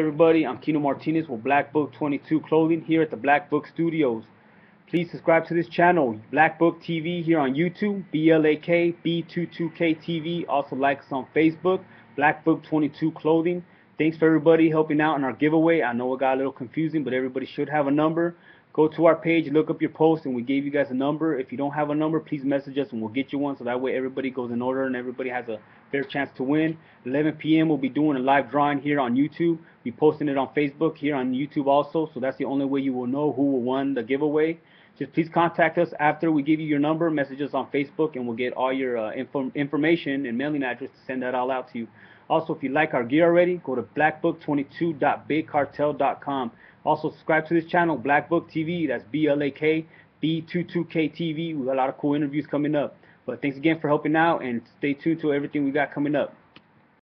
everybody, I'm Kino Martinez with Blakbook 22 Clothing here at the Black Book Studios. Please subscribe to this channel, Black Book TV here on YouTube, B-L-A-K, B22K TV. Also like us on Facebook, Blakbook 22 Clothing. Thanks for everybody helping out in our giveaway. I know it got a little confusing, but everybody should have a number. Go to our page, look up your post, and we gave you guys a number. If you don't have a number, please message us and we'll get you one so that way everybody goes in order and everybody has a fair chance to win. 11 p.m. we'll be doing a live drawing here on YouTube. Be posting it on Facebook here on YouTube also, so that's the only way you will know who won the giveaway. Just please contact us after we give you your number, message us on Facebook, and we'll get all your uh, inform information and mailing address to send that all out to you. Also, if you like our gear already, go to blakbook22.bigcartel.com. Also, subscribe to this channel, Black Book TV. That's B-L-A-K, B22K TV. We got a lot of cool interviews coming up. But thanks again for helping out, and stay tuned to everything we got coming up.